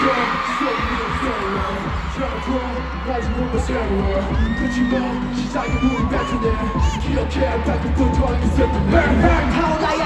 club, straight to the stairwell Drama club, lights move the stairwell 끝이고 시작이 무슨 배트네 기억해 밝은 분투하기 슬픈 뱅뱅 타올라야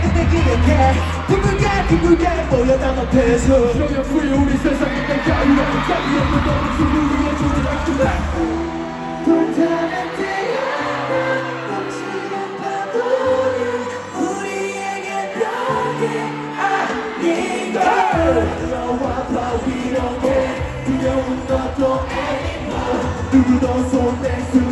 그때 기억해 둥글게 둥글게 모여난 앞에서 후에 우리 세상에 내 자유롭고 자유롭고 주를 위해 주를 주네 불타는 태양은 넘치는 파도는 우리에게 별게 아니걸. 너와 바위롭게 두려운 것도 anymore 누구도 손댈 수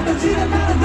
무서워 두려워 했던 지난 나는